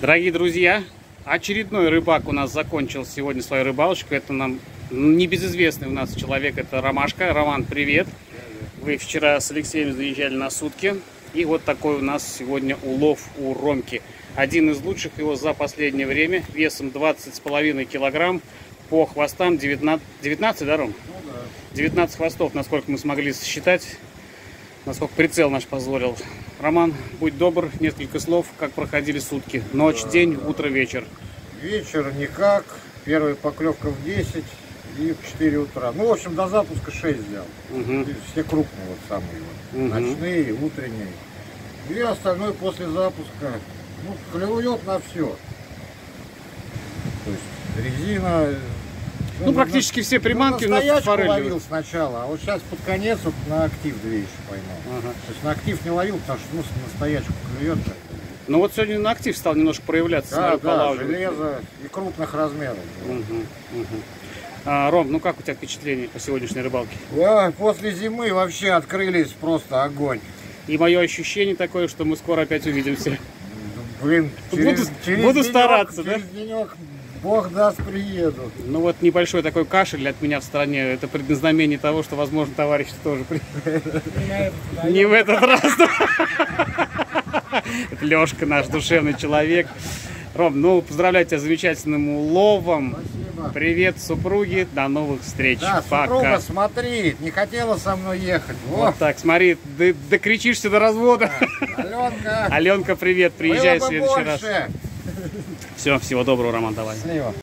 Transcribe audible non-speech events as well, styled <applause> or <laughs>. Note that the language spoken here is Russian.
Дорогие друзья, очередной рыбак у нас закончил сегодня свою рыбалочку. Это нам небезызвестный у нас человек, это Ромашка. Роман, привет. Вы вчера с Алексеем заезжали на сутки. И вот такой у нас сегодня улов у Ромки. Один из лучших его за последнее время, весом 20,5 килограмм. По хвостам 19, 19 да, Ром? Ну да. 19 хвостов, насколько мы смогли сосчитать, насколько прицел наш позволил. Роман, будь добр, несколько слов, как проходили сутки. Ночь, день, утро, вечер. Вечер никак. Первая поклевка в 10 и в 4 утра. Ну, в общем, до запуска 6 взял. Угу. Все крупные вот самые вот. Мгм. Ночные, утренние. И остальное после запуска. Ну, клюет на все. То есть резина. Ну, практически все приманки у нас настоячку форель. ловил сначала, а вот сейчас под конец вот на актив две еще поймал. Ага. То есть на актив не ловил, потому что ну, с настоячку клюет. Ну вот сегодня на актив стал немножко проявляться. Да, да, железо и крупных размеров. Мгм, мгм. А, Ром, ну как у тебя впечатление по сегодняшней рыбалке? Да, после зимы вообще открылись просто огонь. И мое ощущение такое, что мы скоро опять увидимся. Блин, Буду- буду стараться, да? через денек, бог даст, приеду. Ну вот небольшой такой кашель от меня в стороне, это предназнамение того, что, возможно, товарищ тоже приедет. <laughs> Не в этот раз. <laughs> Это Лешка, наш душевный человек. Ром, ну поздравляю тебя с замечательным уловом. Спасибо. Привет, супруги. До новых встреч. Да, Пока. супруга, смотри, не хотела со мной ехать. Во, Вот так, смотри, докричишься до развода. Аленка, <laughs> Аленка, привет, приезжай в было бы следующий раз. Все, всего доброго, Роман, давай. Счастливо.